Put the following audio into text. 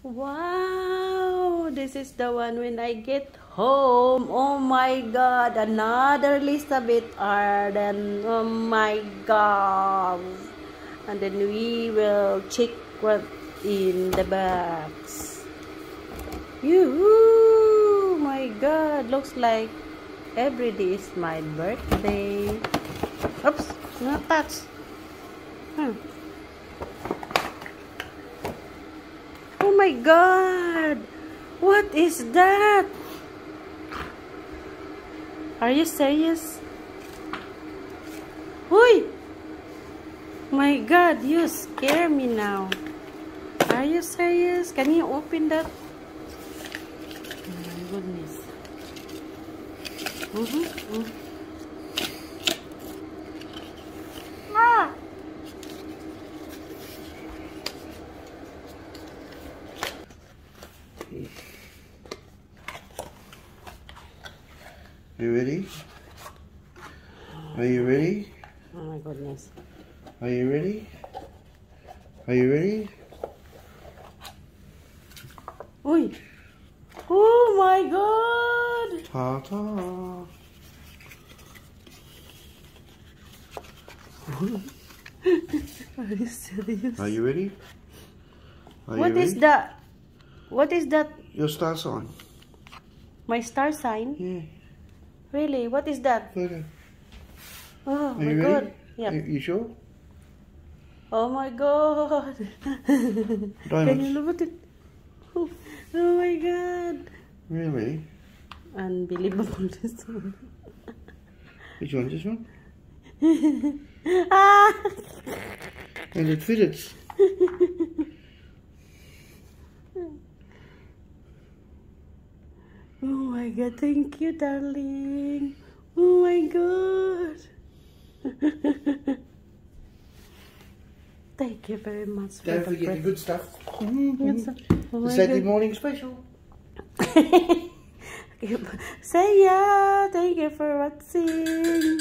Wow, this is the one when I get home. Oh my god, another Elizabeth Arden. Oh my god. And then we will check what in the box. You, my god, looks like every day is my birthday. Oops, not touch. Hmm. My god! What is that? Are you serious? Hui! My god, you scare me now. Are you serious? Can you open that? Oh my goodness. Mm -hmm. Mm -hmm. Ah! You ready? Are you ready? Oh my goodness. Are you ready? Are you ready? Oi! Oh my god! Ta ta. Are you serious? Are you ready? Are What you is ready? that? What is that? Your star sign. My star sign? Yeah. Really? What is that? Look at. Oh Are my you god. ready? Yep. You, you sure? Oh my god. Can you look at it? Oh, oh my god. Really? Unbelievable this one. Which one? This one? ah! And it fits. Oh my god, thank you, darling. Oh my god. thank you very much for Don't the forget the good stuff. Yes, mm-hmm. sir. Oh The Saturday god. morning special. Say yeah. Thank you for watching.